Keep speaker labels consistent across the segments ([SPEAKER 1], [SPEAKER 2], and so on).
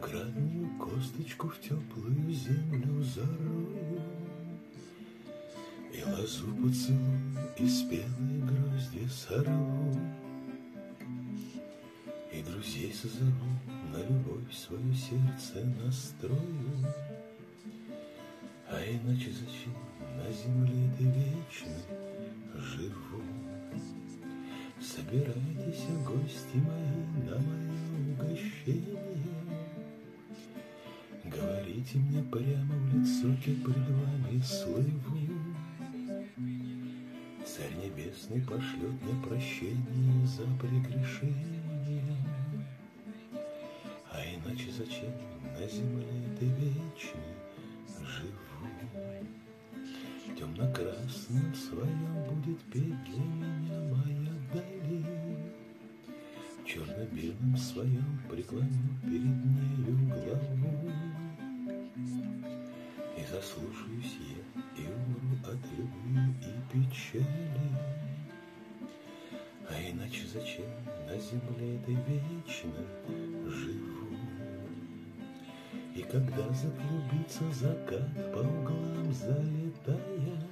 [SPEAKER 1] крайнюю косточку в теплую землю зарою И лозу поцелую, и спелые грозди сорву И друзей созову, на любовь свое сердце настрою А иначе зачем на земле ты вечной живу? Собирайтесь, гости мои, на мое угощение. Говорите мне прямо в лицо, как пред вами слыву. Царь Небесный пошлет мне прощение за прегрешение. А иначе зачем на земле ты вечный живу? Темно-красным своем будет петь для меня моя долина. Черно-белым своем преклоню перед нею главу. Иначе зачем на земле этой вечно живу? И когда заклубится закат по углам залетая,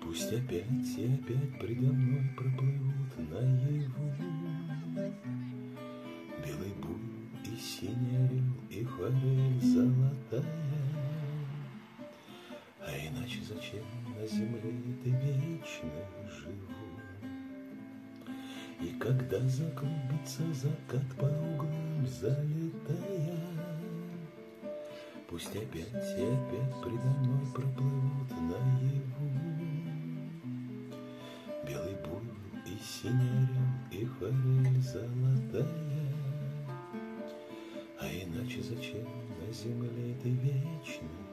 [SPEAKER 1] Пусть опять и опять предо мной проплывут наяву Белый буй и синий орел и форель золотая А иначе зачем на земле ты вечно живу? И когда заклубится закат по углам залетая, Пусть опять и опять предо мной проплывут наяву. Белый буйвол и синий орел и форель золотая. А иначе зачем на земле ты вечный